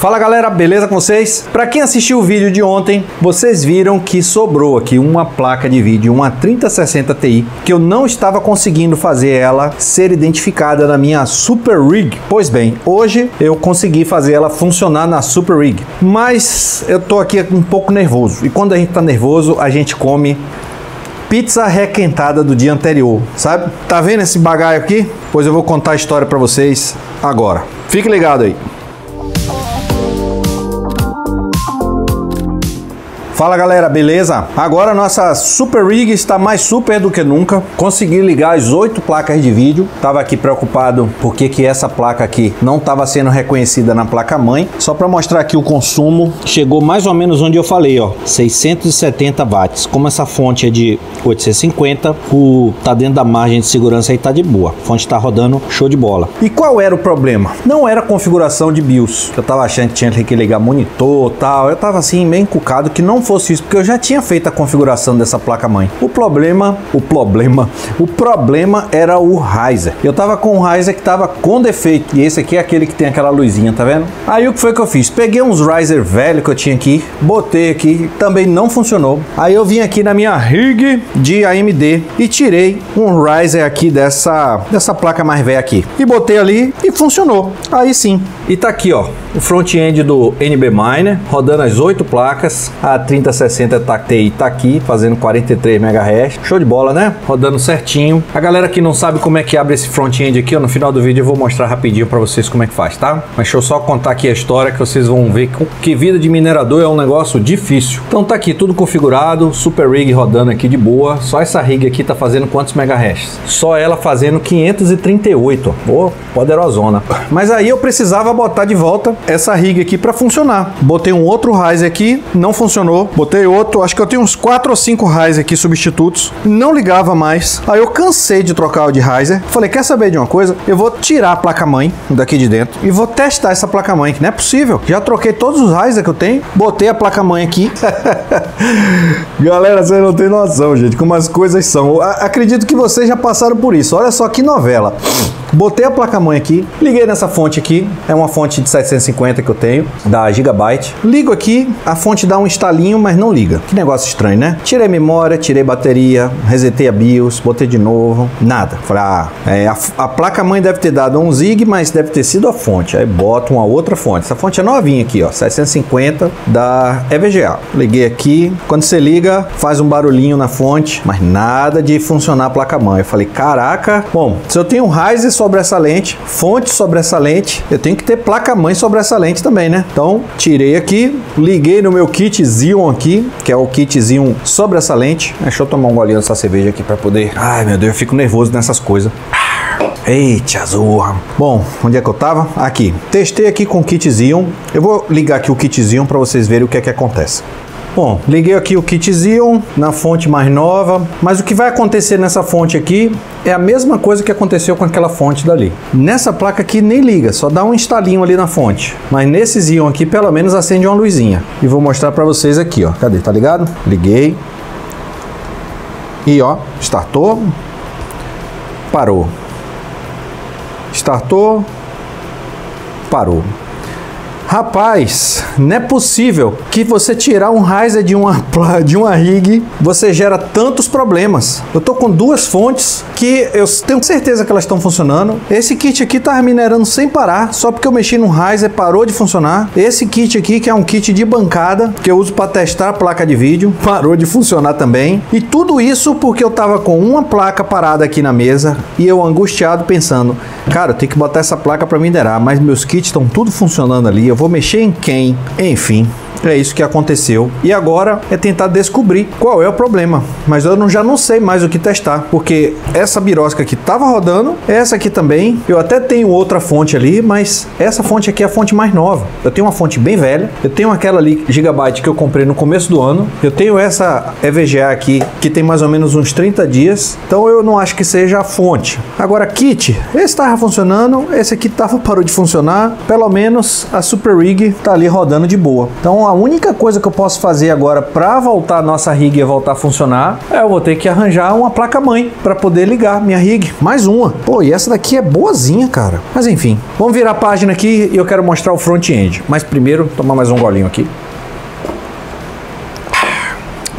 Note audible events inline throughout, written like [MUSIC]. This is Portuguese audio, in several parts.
Fala galera, beleza com vocês? Para quem assistiu o vídeo de ontem, vocês viram que sobrou aqui uma placa de vídeo, uma 3060 Ti, que eu não estava conseguindo fazer ela ser identificada na minha Super Rig. Pois bem, hoje eu consegui fazer ela funcionar na Super Rig, mas eu tô aqui um pouco nervoso. E quando a gente tá nervoso, a gente come pizza requentada do dia anterior, sabe? Tá vendo esse bagaio aqui? Pois eu vou contar a história para vocês agora. Fique ligado aí. Fala galera, beleza? Agora nossa Super Rig está mais super do que nunca. Consegui ligar as oito placas de vídeo. Tava aqui preocupado porque que essa placa aqui não estava sendo reconhecida na placa mãe. Só para mostrar aqui o consumo, chegou mais ou menos onde eu falei, ó, 670 watts. Como essa fonte é de 850, o tá dentro da margem de segurança aí tá de boa. A fonte tá rodando show de bola. E qual era o problema? Não era a configuração de BIOS. Eu tava achando que tinha que ligar monitor, tal. Eu tava assim meio encucado que não fosse isso, porque eu já tinha feito a configuração dessa placa-mãe. O problema, o problema, o problema era o riser. Eu tava com riser que tava com defeito, e esse aqui é aquele que tem aquela luzinha, tá vendo? Aí o que foi que eu fiz? Peguei uns riser velho que eu tinha aqui, botei aqui, também não funcionou. Aí eu vim aqui na minha rig de AMD e tirei um riser aqui dessa, dessa placa mais velha aqui. E botei ali e funcionou. Aí sim. E tá aqui, ó, o front-end do NB Miner, rodando as oito placas, a 3060 Ti tá aqui, fazendo 43 MHz. Show de bola, né? Rodando certinho. A galera que não sabe como é que abre esse front-end aqui, ó, no final do vídeo eu vou mostrar rapidinho para vocês como é que faz, tá? Mas deixa eu só contar aqui a história que vocês vão ver que vida de minerador é um negócio difícil. Então tá aqui tudo configurado, Super Rig rodando aqui de boa. Só essa rig aqui tá fazendo quantos megahertz? Só ela fazendo 538, ó. Ô, poderosona. Mas aí eu precisava botar de volta essa rig aqui para funcionar. Botei um outro riser aqui, não funcionou. Botei outro, acho que eu tenho uns 4 ou 5 riser aqui substitutos. Não ligava mais. Aí eu cansei de trocar o de riser. Falei, quer saber de uma coisa? Eu vou tirar a placa-mãe daqui de dentro e vou testar essa placa-mãe, que não é possível. Já troquei todos os riser que eu tenho, botei a placa-mãe aqui. [LAUGHS] Galera, vocês não tem noção, gente, como as coisas são. acredito que vocês já passaram por isso. Olha só que novela. Botei a placa-mãe aqui, liguei nessa fonte aqui, é uma fonte de 750 que eu tenho, da Gigabyte. Ligo aqui, a fonte dá um estalinho, mas não liga. Que negócio estranho, né? Tirei memória, tirei bateria, resetei a BIOS, botei de novo, nada. Falei, ah, é, a, a placa-mãe deve ter dado um zig, mas deve ter sido a fonte. Aí boto uma outra fonte. Essa fonte é novinha aqui, ó, 750 da EVGA. Liguei aqui, quando você liga, faz um barulhinho na fonte, mas nada de funcionar a placa-mãe. Eu falei, caraca, bom, se eu tenho um Ryzen sobressalente, fonte sobressalente, eu tenho que ter placa-mãe sobressalente também, né? Então, tirei aqui, liguei no meu kit Xeon aqui, que é o kit Xeon sobressalente. Deixa eu tomar um golinho dessa cerveja aqui para poder... Ai, meu Deus, eu fico nervoso nessas coisas. Eita, zorra. Bom, onde é que eu tava? Aqui. Testei aqui com o kit Xeon. Eu vou ligar aqui o kit Xeon para vocês verem o que é que acontece. Bom, liguei aqui o kit Xeon na fonte mais nova, mas o que vai acontecer nessa fonte aqui é a mesma coisa que aconteceu com aquela fonte dali. Nessa placa aqui nem liga, só dá um instalinho ali na fonte. Mas nesse Xeon aqui pelo menos acende uma luzinha. E vou mostrar para vocês aqui, ó. Cadê? Tá ligado? Liguei. E ó, startou. Parou. Startou. Parou. Rapaz, não é possível que você tirar um riser de uma, de uma rig, você gera tantos problemas. Eu tô com duas fontes que eu tenho certeza que elas estão funcionando. Esse kit aqui tá minerando sem parar, só porque eu mexi no riser parou de funcionar. Esse kit aqui, que é um kit de bancada, que eu uso para testar a placa de vídeo, [LAUGHS] parou de funcionar também. E tudo isso porque eu tava com uma placa parada aqui na mesa e eu angustiado pensando, cara, eu tenho que botar essa placa para minerar, mas meus kits estão tudo funcionando ali. Eu vou mexer em quem, enfim. É isso que aconteceu. E agora é tentar descobrir qual é o problema. Mas eu já não sei mais o que testar, porque essa birosca aqui estava rodando, essa aqui também. Eu até tenho outra fonte ali, mas essa fonte aqui é a fonte mais nova. Eu tenho uma fonte bem velha, eu tenho aquela ali Gigabyte que eu comprei no começo do ano. Eu tenho essa EVGA aqui que tem mais ou menos uns 30 dias. Então eu não acho que seja a fonte. Agora kit, esse estava funcionando, esse aqui tava parou de funcionar. Pelo menos a Super Rig tá ali rodando de boa. Então a única coisa que eu posso fazer agora para voltar a nossa rig a voltar a funcionar é eu vou ter que arranjar uma placa mãe para poder ligar minha rig. Mais uma. Pô, e essa daqui é boazinha, cara. Mas enfim, vamos virar a página aqui e eu quero mostrar o front-end. Mas primeiro, tomar mais um golinho aqui.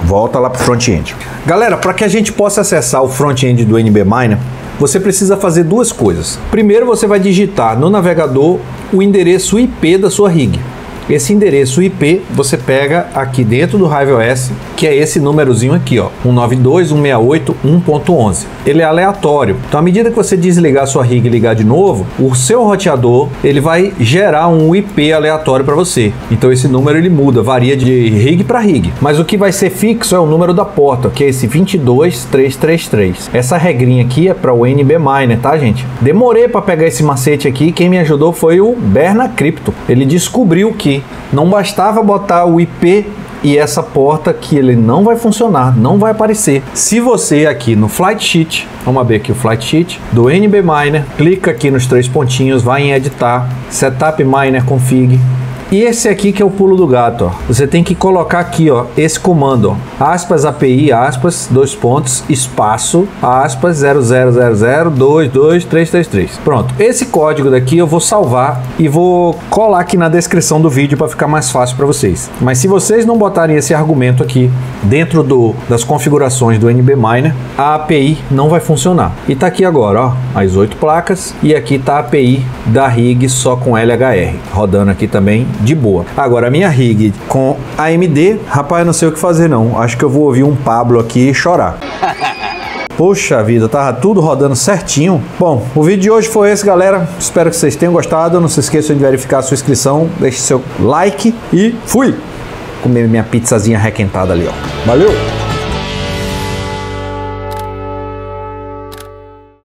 Volta lá para o front-end. Galera, para que a gente possa acessar o front-end do NB Miner, você precisa fazer duas coisas. Primeiro, você vai digitar no navegador o endereço IP da sua rig. Esse endereço IP você pega aqui dentro do Hive OS, que é esse númerozinho aqui, ó, 192.168.1.11. Ele é aleatório. Então, à medida que você desligar sua rig e ligar de novo, o seu roteador ele vai gerar um IP aleatório para você. Então, esse número ele muda, varia de rig para rig. Mas o que vai ser fixo é o número da porta, que é esse 22333. Essa regrinha aqui é para o NB Miner, tá, gente? Demorei para pegar esse macete aqui. Quem me ajudou foi o Berna Crypto. Ele descobriu que não bastava botar o IP e essa porta que ele não vai funcionar, não vai aparecer. Se você aqui no Flight Sheet, vamos abrir aqui o Flight Sheet do NB Miner, clica aqui nos três pontinhos, vai em editar, Setup Miner Config, e esse aqui que é o pulo do gato, ó. Você tem que colocar aqui, ó, esse comando, ó. Aspas API, aspas, dois pontos, espaço, aspas 0000222333. Pronto. Esse código daqui eu vou salvar e vou colar aqui na descrição do vídeo para ficar mais fácil para vocês. Mas se vocês não botarem esse argumento aqui dentro do, das configurações do NB Miner, a API não vai funcionar. E tá aqui agora, ó, as oito placas e aqui tá a API da rig só com LHR, rodando aqui também de boa. Agora, a minha rig com AMD, rapaz, não sei o que fazer não. Acho que eu vou ouvir um Pablo aqui chorar. [LAUGHS] Poxa vida, tava tudo rodando certinho. Bom, o vídeo de hoje foi esse, galera. Espero que vocês tenham gostado. Não se esqueçam de verificar a sua inscrição, deixe seu like e fui comer minha pizzazinha requentada ali, ó. Valeu!